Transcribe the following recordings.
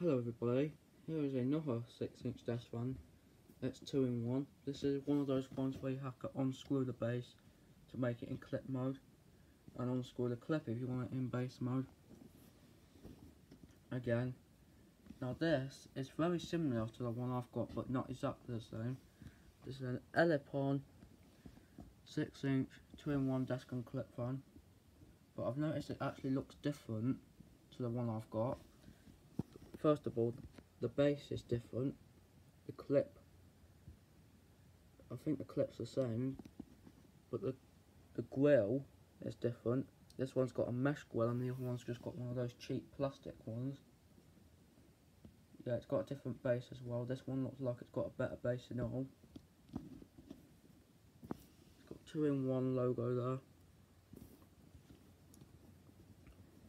Hello everybody, here is another 6 inch desk fan. It's 2 in 1. This is one of those ones where you have to unscrew the base to make it in clip mode and unscrew the clip if you want it in base mode. Again, now this is very similar to the one I've got but not exactly the same. This is an Elpine 6 inch 2 in 1 desk and clip fan but I've noticed it actually looks different to the one I've got first of all, the base is different. The clip, I think the clip's the same, but the the grill is different. This one's got a mesh grill and the other one's just got one of those cheap plastic ones. Yeah, it's got a different base as well. This one looks like it's got a better base in all. It's got two in one logo there.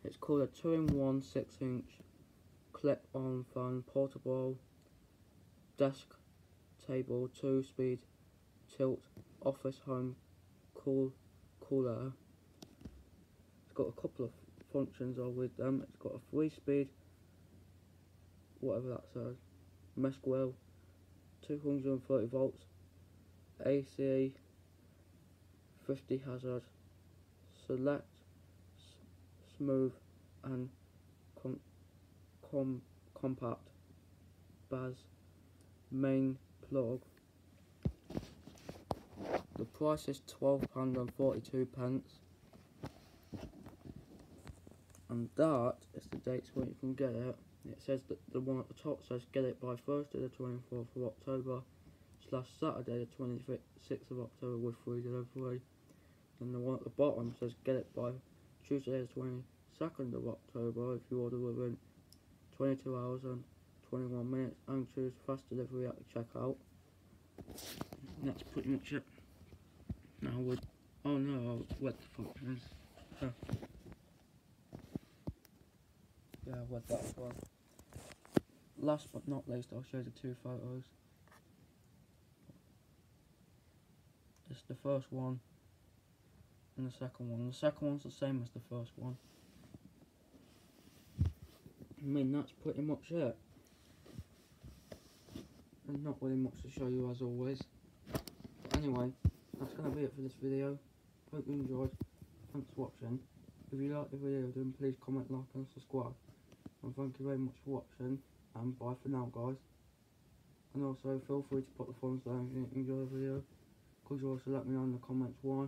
It's called a two in one six inch clip-on fan, portable, desk, table, two-speed, tilt, office, home, cool, cooler. It's got a couple of functions are with them. It's got a three-speed, whatever that says, mesh grill, 230 volts, AC, 50 hazard, select, smooth, and com compact baz main plug. The price is £12.42 pence. And that is the dates when you can get it. It says that the one at the top says get it by Thursday the 24th of October slash Saturday the 26th of October with free delivery. And the one at the bottom says get it by Tuesday the 22nd of October if you order within 22 hours and 21 minutes and choose fast delivery at checkout. That's pretty much it. Now with oh no, wet the functions. Yeah, yeah I wet that as. Last but not least, I'll show you the two photos. It's the first one and the second one. The second one's the same as the first one. I mean, that's pretty much it. And not really much to show you as always. But anyway, that's going to be it for this video. Hope you enjoyed. Thanks for watching. If you like the video, then please comment, like and subscribe. And thank you very much for watching. And bye for now, guys. And also, feel free to put the thumbs down if you enjoy the video. Could you also let me know in the comments why.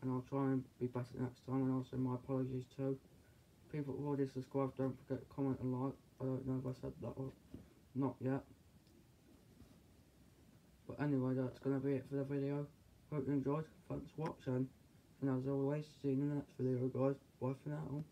And I'll try and be better next time. And also, my apologies too people already subscribed, don't forget to comment and like. I don't know if I said that or not yet. But anyway, that's going to be it for the video. Hope you enjoyed. Thanks for watching. And as always, see you in the next video, guys. Bye for now.